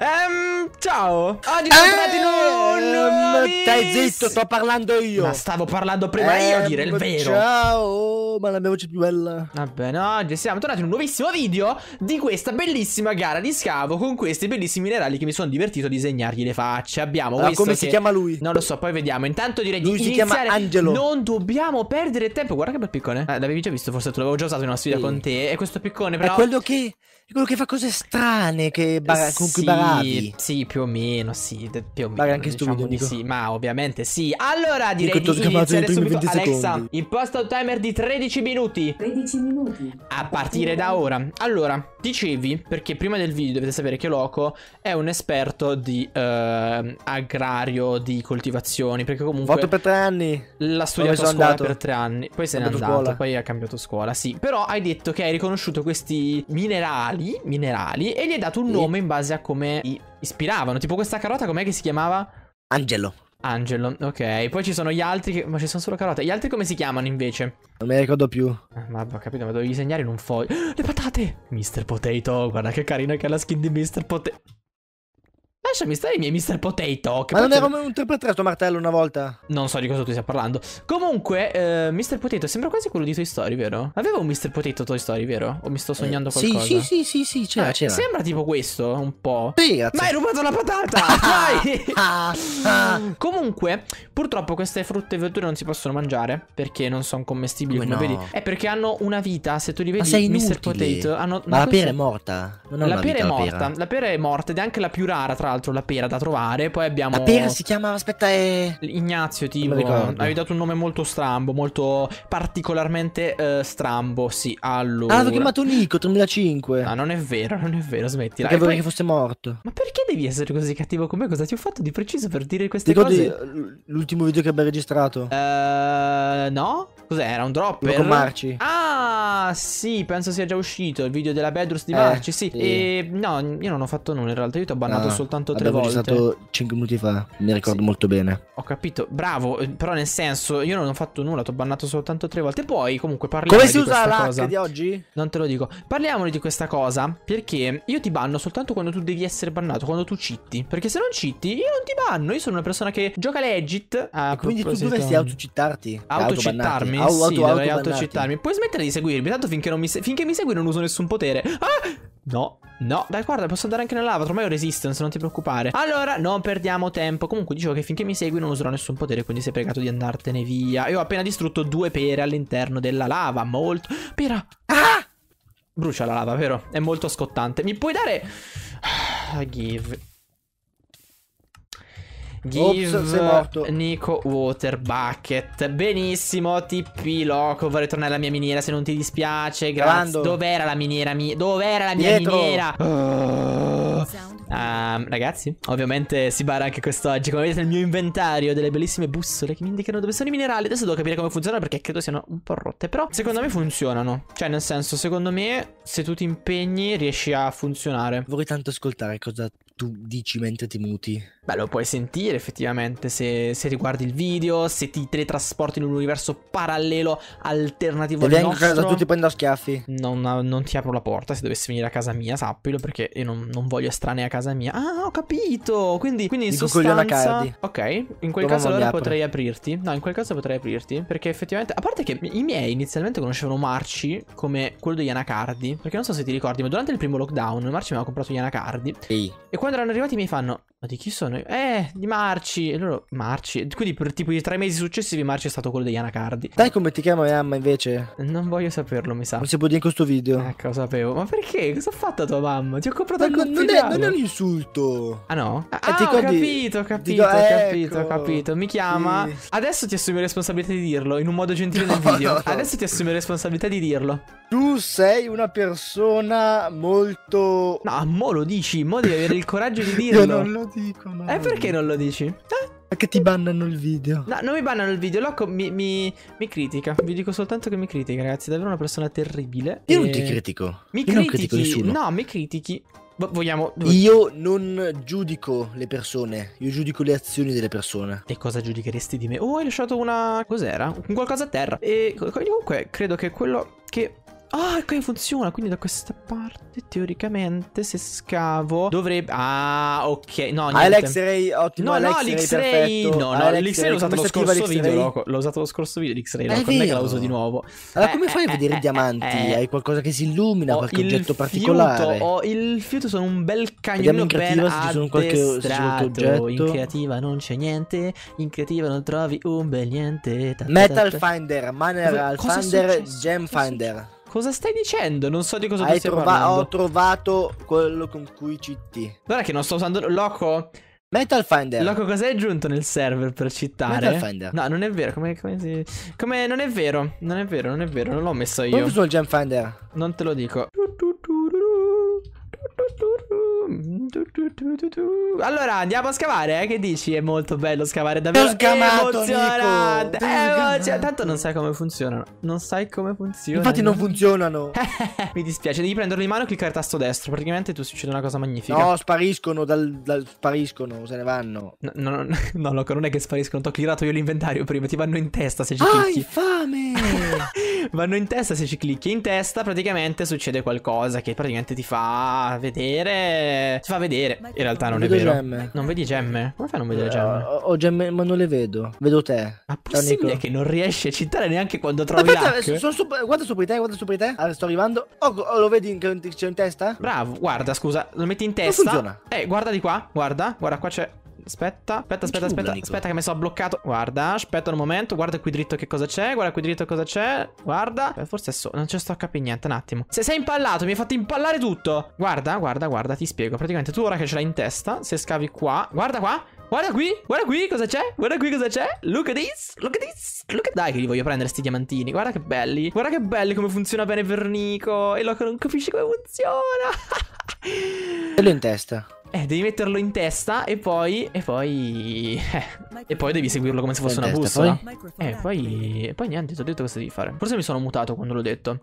Ehm, ciao! Oggi siamo entrati in un... Ehm, Stai zitto, sto parlando io. Ma stavo parlando prima io a dire il vero. Ciao, ma la mia voce è più bella. Va bene, oggi siamo tornati in un nuovissimo video di questa bellissima gara di scavo con questi bellissimi minerali che mi sono divertito a disegnargli le facce. Abbiamo Allora, questo come che- si chiama lui? Non lo so, poi vediamo. Intanto direi Lui di si chiama. Angelo. Non dobbiamo perdere tempo. Guarda che bel piccone. Eh, l'avevi già visto, forse tu l'avevo già usato in una sfida Sì. con te. E questo piccone, È però. quello che è quello che fa cose strane che bara- con cui Sì, baravi. Sì, più o meno, sì, più o meno. Magari anche sto diciamo video, di sì, ma ovviamente sì. Allora, direi t'ho di iniziare subito. 20 Alexa, secondi. imposta un timer di 13 minuti. 13 minuti. A partire da ora. Allora, dicevi, perché prima del video dovete sapere che Loco è un esperto di eh, agrario, di coltivazioni, perché comunque Voto per tre anni. l'ha studiato a scuola andato? per tre anni, poi se n'è andato, scuola. poi ha cambiato scuola, sì. Però hai detto che hai riconosciuto questi minerali, minerali, e gli hai dato un Sì. nome in base a come i- ispiravano. Tipo questa carota, com'è che si chiamava? Angelo. Angelo, ok. Poi ci sono gli altri che... Ma ci sono solo carote. Gli altri come si chiamano invece? Non me ne ricordo più. Ah, ma ho capito, ma dovevi disegnare in un foglio. Le patate! Mr. Potato, guarda che carina che ha la skin di Mr. Potato. Lasciami stare i miei Mr. Potato. Che Ma non era un 3x3 sto martello una volta? Non so di cosa tu stia parlando. Comunque, eh, Mr. Potato sembra quasi quello di Toy Story, vero? Aveva un Mr. Potato Toy Story, vero? O mi sto sognando Eh, sì, qualcosa? Sì, sì, sì, sì, c'era, Eh, c'era. Sembra tipo questo, un po'. Sì. Ma hai rubato la patata! Ah, ah. Comunque, purtroppo queste frutte e verdure non si possono mangiare perché non sono commestibili, come, Come no? vedi. È perché hanno una vita, se tu li Ma vedi, sei Mr. Potato hanno Ma la pera è morta. Non La pera è morta, la pera è morta ed è anche la più rara, tra l'altro, la pera da trovare. Poi abbiamo La pera si chiama, aspetta, è... Ignazio, tipo, hai dato un nome molto strambo, molto particolarmente eh, strambo, sì, allora. Ah, l'ho chiamato Nico 3005. No, non è vero, non è vero, smettila. perché E vorrei poi- che fosse morto. Ma perché devi essere così cattivo con me? Cosa ti ho fatto di preciso per dire queste ricordi cose? l'ultimo video che abbiamo registrato? Eh, no? Cos'era? Un dropper? Con Marci. Ah, sì, penso sia già uscito il video della Bedrus di Eh, Marci, sì. sì. E no, io non ho fatto nulla in realtà, io ti ho bannato Ah, soltanto tre volte. registrato 5 minuti fa. Mi ricordo Sì. molto bene. Ho capito, bravo, eh, però nel senso, io non ho fatto nulla, ti ho bannato soltanto tre volte. Poi, comunque, parliamo Come di si usa questa l'hack cosa. di oggi? Non te lo dico. Parliamone di questa cosa. Perché io ti banno soltanto quando tu devi essere bannato. Quando tu cheatti. Perché se non cheatti, io non ti banno. Io sono una persona che gioca legit. A E quindi tu dovresti autocittarti. Autocittarmi? Au- sì, auto- dovrei autobannarti. autocittarmi. Puoi smettere di seguirmi. Tanto finché, non mi se- finché mi segui non uso nessun potere. Ah! No, no, dai, guarda, posso andare anche nella lava. Ormai ho resistance, non ti preoccupare. Allora, non perdiamo tempo. Comunque, dicevo che finché mi segui non userò nessun potere. Quindi sei pregato di andartene via. Io ho appena distrutto due pere all'interno della lava. Molto. Pera! Ah! Brucia la lava, vero? È molto scottante. Mi puoi dare. Ah, Give. Give Ops, sei morto. Nico Water Bucket. Benissimo, TP loco. Vorrei tornare alla mia miniera se non ti dispiace. Grazie. Dov'era la miniera mia? Dov'era la mia Dietro. miniera? Ehm, ragazzi, ovviamente si bara anche quest'oggi. Come vedete nel mio inventario delle bellissime bussole che mi indicano dove sono i minerali. Adesso devo capire come funzionano perché credo siano un po' rotte. Però secondo me funzionano. Cioè, nel senso, secondo me, se tu ti impegni, riesci a funzionare. Vorrei tanto ascoltare cosa tu dici mentre ti muti. Beh, lo puoi sentire effettivamente se, se riguardi il video, se ti teletrasporti in un universo parallelo alternativo al vengo a nostro. casa tu ti prendo a schiaffi. Non, non ti apro la porta se dovessi venire a casa mia, sappilo, perché io non, non voglio estranei a casa mia. Ah, ho capito. Quindi, quindi in Dico sostanza. Ok, in quel Tua caso allora potrei aprirti. No, in quel caso potrei aprirti. Perché effettivamente. A parte che i miei inizialmente conoscevano Marci come quello degli anacardi. Perché non so se ti ricordi, ma durante il primo lockdown Marci mi aveva comprato gli anacardi. Ehi. E quando erano arrivati mi fanno: Ma di chi sono? Eh, di Marci. E loro, Marci. Quindi per tipo i tre mesi successivi Marci è stato quello degli anacardi. Dai come ti chiama mamma invece? Non voglio saperlo, mi sa. Non si può dire in questo video. Ecco, lo sapevo. Ma perché? Cosa ha fatto tua mamma? Ti ho comprato il non, non è, non è un insulto. Ah no? Ah, Eh, ti ho ricordi- capito, ho capito, dico, ho capito, ho ecco. capito. Mi chiama. Sì. Adesso ti assumi responsabilità di dirlo, in un modo gentile nel No, video. no, no. Adesso ti assumi responsabilità di dirlo. Tu sei una persona molto... No, mo lo dici, mo devi avere il coraggio di Io dirlo. non lo dico, no. Eh, perché non lo dici? Eh? Perché ti bannano il video. No, non mi bannano il video, Loco mi, mi, mi critica. Vi dico soltanto che mi critica, ragazzi. È davvero una persona terribile. Io non E- ti critico. Mi Io non critichi. critico nessuno. No, mi critichi. Vo- Vogliamo. Io non giudico le persone, io giudico le azioni delle persone. E cosa giudicheresti di me? Oh, hai lasciato una. Cos'era? Un qualcosa a terra. E co- comunque, credo che quello che Ah, ok, funziona. Quindi da questa parte, teoricamente, se scavo, dovrebbe. Ah, ok. No, Hai niente. l'X-ray ottimo. No, no, l'X-ray No, no, l'X-Ray l'ho usato lo scorso video. L'ho usato lo scorso video. L'X-Ray. Non è che la uso di nuovo. Allora, Eh, come fai a eh, vedere eh, i diamanti? eh, Hai qualcosa che si illumina, qualche oggetto particolare. Ho il fiuto, sono un bel cagnolino in ben addestrato. In creativa non c'è niente. In creativa non trovi un bel niente. Ta ta Metal ta ta. Finder, Mineral Finder? Gem Finder. Cosa stai dicendo? Non so di cosa tu Hai stia trova- parlando. ho trovato quello con cui CT. Guarda che non sto usando. Loco. Metal Finder. Loco, cos'è aggiunto nel server per citare? Metal Finder. No, non è vero. Come, come si. Come. Non è vero. Non è vero, non è vero. Non l'ho messo Come io. funziona il Gem Finder? Non te lo dico. Allora andiamo a scavare, eh? Che dici? È molto bello scavare davvero. T'ho scamato, emozionante. T'ho Eh, scamato. cioè, tanto non sai come funzionano. Non sai come funzionano. Infatti non funzionano. Mi dispiace, devi prenderlo in mano e cliccare tasto destro. Praticamente tu succede una cosa magnifica. No, spariscono dal, dal- spariscono, se ne vanno. No, no, no, no, Loco, non è che spariscono. Ti ho clearato io l'inventario prima. Ti vanno in testa se ci Ah, clicchi. infame! Vanno in testa se ci clicchi in testa praticamente succede qualcosa che praticamente ti fa vedere Ti fa vedere In realtà non, è vedo vero gemme. Non vedi gemme? Come fai a non vedere Eh, gemme? Ho, ho gemme, ma non le vedo. Vedo te. Ma Ciao, possibile Nico. che non riesci a citare neanche quando trovi Aspetta, guarda sopra di te, guarda sopra di te. Ah, sto arrivando. Oh, oh, lo vedi che c'è in testa? Bravo, guarda scusa Lo metti in testa funziona. Eh guarda di qua Guarda Guarda qua c'è Aspetta, aspetta, aspetta, aspetta, aspetta che mi sono bloccato. Guarda, aspetta un momento, guarda qui dritto che cosa c'è, guarda qui dritto cosa c'è. Guarda, Eh, forse so, non ci sto a capire niente, un attimo. Se sei impallato, mi hai fatto impallare tutto. Guarda, guarda, guarda, ti spiego. Praticamente tu ora che ce l'hai in testa, se scavi qua, guarda qua. Guarda qui, guarda qui cosa c'è, guarda qui cosa c'è. Look at this, look at this, look at... Dai che li voglio prendere sti diamantini, guarda che belli. Guarda che belli come funziona bene Vernico. E Loco non capisce come funziona. Quello in testa. Eh, devi metterlo in testa e poi. E poi. eh, e poi devi seguirlo come se fosse In una testa, bussola. Eh, poi. E poi niente, ti ho detto cosa devi fare. Forse mi sono mutato quando l'ho detto.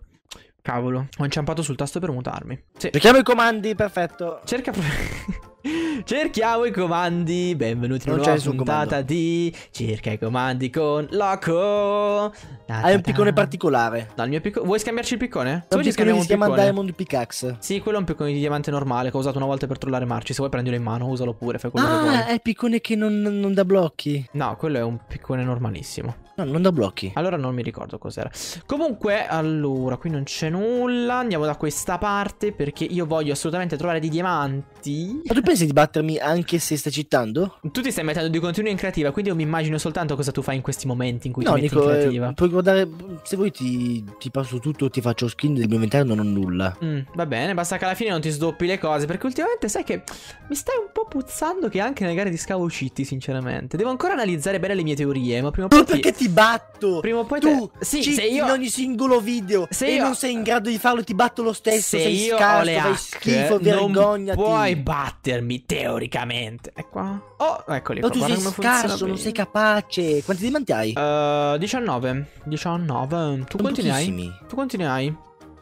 Cavolo, ho inciampato sul tasto per mutarmi. Sì. Cerchiamo i comandi, perfetto. Cerca. Cerchiamo i comandi. Benvenuti in Non una c'è nuova puntata di Cerca i comandi con Loco. Ta Hai un piccone particolare. No, piccone. Vuoi scambiarci il piccone? Se vuoi piccone scambiamo si chiama. Diamond Pickaxe. Sì, quello è un piccone di diamante normale che ho usato una volta per trollare Marci. Se vuoi prendilo in mano, usalo pure, fai quello che vuoi. Ah, è il piccone che non, non dà blocchi. No, quello è un piccone normalissimo. No, non dà blocchi. Allora non mi ricordo cos'era. Comunque, allora, qui non c'è nulla. Andiamo da questa parte perché io voglio assolutamente trovare dei diamanti. Ma tu pensi di battermi anche se stai cittando? Tu ti stai mettendo di continuo in creativa, quindi io mi immagino soltanto cosa tu fai in questi momenti in cui no, ti metti in eh, creativa. puoi guardare. Se vuoi ti, ti passo tutto, ti faccio skin del mio inventario, non ho nulla. Mm, va bene, basta che alla fine non ti sdoppi le cose. Perché ultimamente sai che mi stai un po' puzzando che anche nelle gare di scavo cheat, sinceramente. Devo ancora analizzare bene le mie teorie, ma prima o poi. Ma ti- perché ti batto? Prima o poi tu te- Sì, se io- in ogni singolo video Se e io- non sei in grado di farlo, ti batto lo stesso. Se sei io scarso, ho le fai hack, schifo, non vergognati. puoi battermi teoricamente. E qua? Oh, eccoli Ma tu sei scarso, non bene. sei capace. Quanti diamanti hai? Eh, 19. 19. Tu Sono quanti ne hai? Tu quanti ne hai?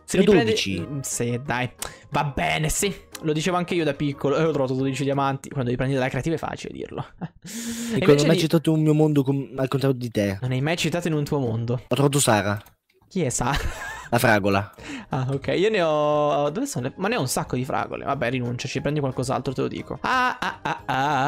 Se li prendi- 12. Mm, Sì, dai. Va bene, sì. Lo dicevo anche io da piccolo. E ho trovato 12 diamanti. Quando li prendi dalla creativa è facile dirlo. E Dico, non ho mai di- citato un mio mondo com- al contrario di te. Non hai mai citato in un tuo mondo. Ho trovato Sara, Chi è Sara? la fragola. Ah, ok. Io ne ho. Dove sono le. Ma ne ho un sacco di fragole. Vabbè, rinunciaci. Prendi qualcos'altro, te lo dico. Ah, ah, ah,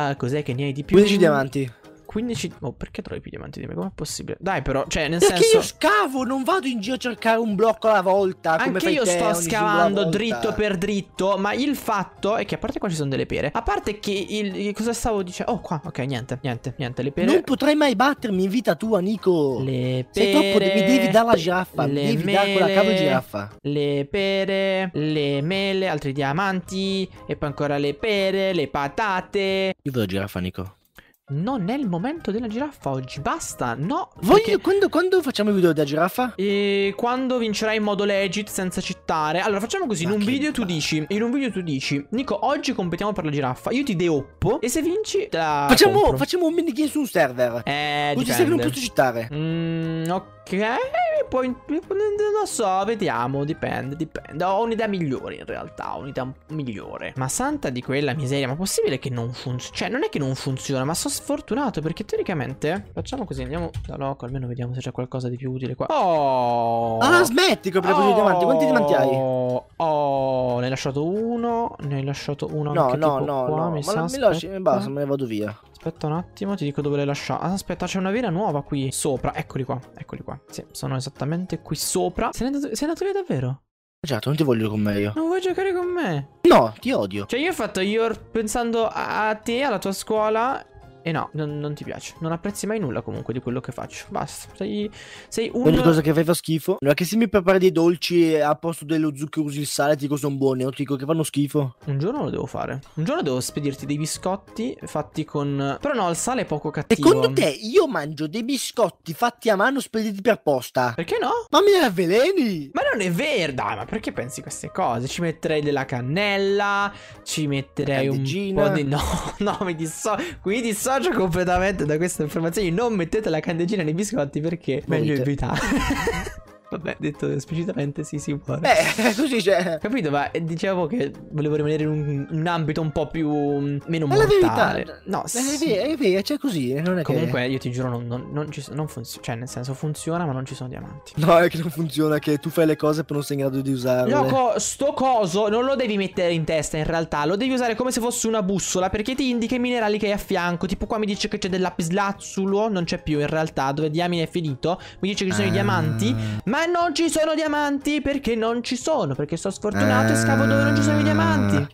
ah. Cos'è che ne hai di più? 15 diamanti. 15. Oh, perché trovi più diamanti di me? Com'è possibile? Dai, però, cioè, nel Perché senso. io scavo, non vado in giro a cercare un blocco alla volta. Anche io sto scavando dritto per dritto, ma il fatto è che a parte qua ci sono delle pere, a parte che il cosa stavo dicendo? Oh, qua, ok, niente, niente, niente, le pere. Non potrai mai battermi in vita tua, Nico. Le Sei pere. troppo, mi devi dare la giraffa. Le devi dare quella mele, cavolo giraffa. Le pere, le mele, altri diamanti e poi ancora le pere, le patate. Io vedo la giraffa, Nico. Non è il momento della giraffa oggi, basta, no. Voglio, perché- quando, quando facciamo il video della giraffa? E quando vincerai in modo legit senza cittare Allora facciamo così In un video tu dici In un video tu dici Nico oggi competiamo per la giraffa Io ti deoppo E se vinci te la facciamo, compro. facciamo un minigame su un server. Eh Così sai che non dipende posso citare. Mm, ok poi non lo so, vediamo, dipende, dipende. Ho un'idea migliore in realtà, ho un'idea migliore. Ma santa di quella miseria, ma possibile che non funzioni? Cioè, non è che non funziona, ma sono sfortunato perché teoricamente facciamo così, andiamo da loco, almeno vediamo se c'è qualcosa di più utile qua. Oh! Ah, smetti con i diamanti. Quanti diamanti hai? Oh, ne hai lasciato uno, ne hai lasciato uno no, anche no, no, qua, no, mi non mi lasci, basta, me ne vado via. Aspetta un attimo, ti dico dove l'hai lasciata. Ah, aspetta, c'è una vera nuova qui sopra. Eccoli qua, eccoli qua. Sì, sono esattamente qui sopra. Sei andato, sei andato via davvero? Certo, non ti voglio con me io. Non vuoi giocare con me? No, ti odio. Cioè, io ho fatto io pensando a te, alla tua scuola e no, non, non, ti piace. Non apprezzi mai nulla comunque di quello che faccio. Basta. Sei, sei un. L'unica cosa che fai fa schifo. Non è che se mi prepari dei dolci a posto dello zucchero usi il sale, ti dico sono buoni. O ti dico che fanno schifo. Un giorno lo devo fare. Un giorno devo spedirti dei biscotti fatti con. Però no, il sale è poco cattivo. Secondo te io mangio dei biscotti fatti a mano spediti per posta? Perché no? Ma mi avveleni! Ma non è vero, dai, ma perché pensi queste cose? Ci metterei della cannella, ci metterei un po' di. No, no, mi dissocio. Qui dissocio completamente da queste informazioni. Non mettete la candeggina nei biscotti perché meglio evitare. Vabbè, detto esplicitamente sì, si può. Eh, così c'è. Capito, ma dicevo che volevo rimanere in un, un ambito un po' più mm, meno mortale. La no, è sì. È vero, c'è così, non è Comunque che... io ti giuro non, non, non, non funziona, cioè nel senso funziona, ma non ci sono diamanti. No, è che non funziona, che tu fai le cose per non sei in grado di usarle. No, co sto coso non lo devi mettere in testa in realtà, lo devi usare come se fosse una bussola perché ti indica i minerali che hai a fianco. Tipo qua mi dice che c'è del lapislazzulo, non c'è più in realtà, dove diamine è finito. Mi dice che ci sono ah. i diamanti, ma non ci sono diamanti perché non ci sono. Perché sono sfortunato e scavo dove non ci sono i diamanti.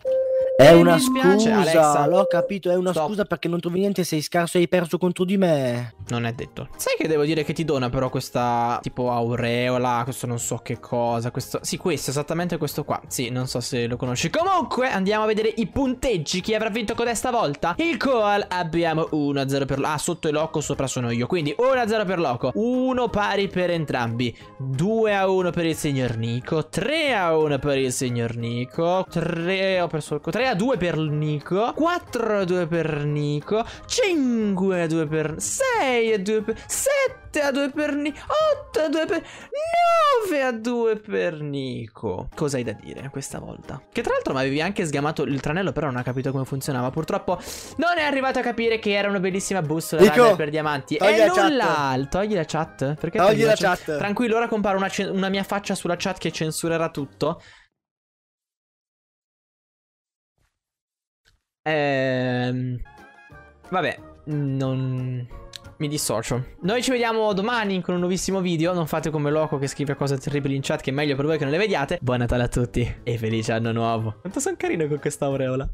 È e una scusa, Alexa. l'ho capito, è una Stop. scusa perché non trovi niente, sei scarso e hai perso contro di me. Non è detto. Sai che devo dire che ti dona però questa tipo aureola, questo non so che cosa, questo... Sì, questo, esattamente questo qua. Sì, non so se lo conosci. Comunque, andiamo a vedere i punteggi, chi avrà vinto codesta volta. Il Koal abbiamo 1-0 per... Ah, sotto il loco, sopra sono io, quindi 1-0 per loco, 1 pari per entrambi, 2-1 per il signor Nico, 3-1 per il signor Nico, 3... ho perso il... 3 3 a 2 per Nico 4 a 2 per Nico 5 a 2 per 6 a 2 per 7 a 2 per Nico 8 a 2 per 9 a 2 per Nico. Cosa hai da dire questa volta? Che tra l'altro mi avevi anche sgamato il tranello Però non ho capito come funzionava. Purtroppo non è arrivato a capire che era una bellissima bussola Nico, per diamanti E nulla Togli la chat. Perché togli, togli la chat? chat? Tranquillo ora compare una, una mia faccia sulla chat che censurerà tutto. Ehm... Vabbè, non... Mi dissocio. Noi ci vediamo domani con un nuovissimo video. Non fate come Loco che scrive cose terribili in chat che è meglio per voi che non le vediate. Buon Natale a tutti e felice anno nuovo. Quanto sono carino con questa aureola.